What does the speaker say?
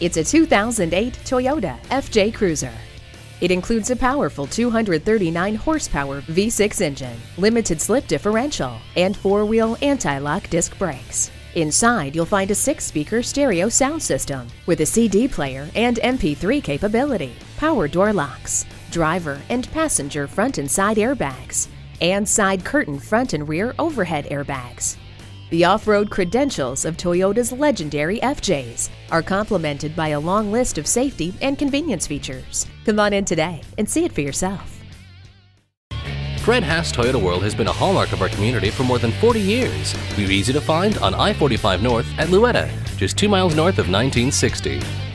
It's a 2008 Toyota FJ Cruiser. It includes a powerful 239 horsepower V6 engine, limited slip differential, and four wheel anti lock disc brakes. Inside, you'll find a six speaker stereo sound system with a CD player and MP3 capability, power door locks, driver and passenger front and side airbags, and side curtain front and rear overhead airbags. The off-road credentials of Toyota's legendary FJs are complemented by a long list of safety and convenience features. Come on in today and see it for yourself. Fred Haas Toyota World has been a hallmark of our community for more than 40 years. We're easy to find on I-45 North at Louetta, just two miles north of 1960.